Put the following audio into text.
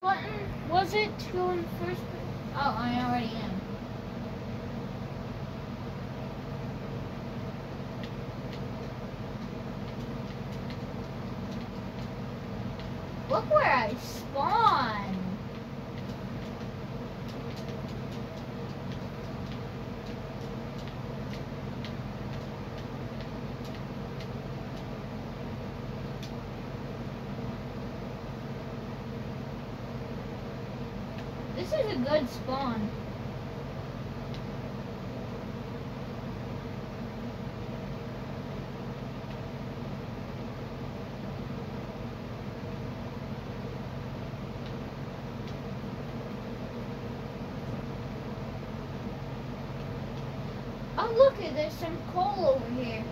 button was it to in first? Oh, I already am. Look where I spawn. This is a good spawn. Oh look, there's some coal over here.